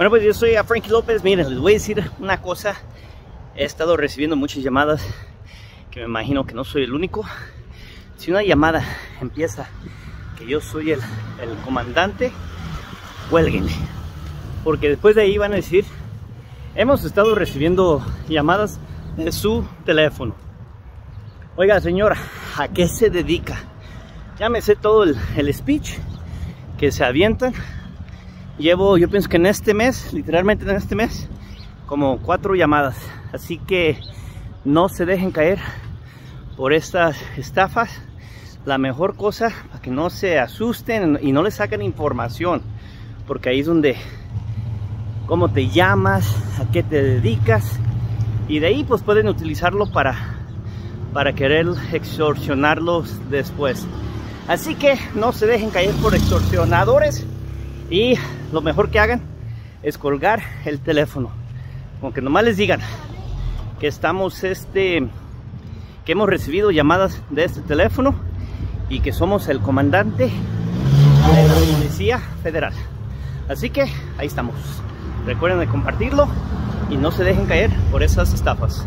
Bueno, pues yo soy a Frankie López. Miren, les voy a decir una cosa. He estado recibiendo muchas llamadas que me imagino que no soy el único. Si una llamada empieza que yo soy el, el comandante, cuélguenle. Porque después de ahí van a decir, hemos estado recibiendo llamadas de su teléfono. Oiga, señora, ¿a qué se dedica? Ya me sé todo el, el speech que se avientan llevo, yo pienso que en este mes, literalmente en este mes, como cuatro llamadas. Así que no se dejen caer por estas estafas. La mejor cosa para que no se asusten y no les saquen información. Porque ahí es donde, cómo te llamas, a qué te dedicas. Y de ahí pues pueden utilizarlo para, para querer extorsionarlos después. Así que no se dejen caer por extorsionadores y lo mejor que hagan es colgar el teléfono. Aunque nomás les digan que estamos este que hemos recibido llamadas de este teléfono y que somos el comandante de la Policía Federal. Así que ahí estamos. Recuerden de compartirlo y no se dejen caer por esas estafas.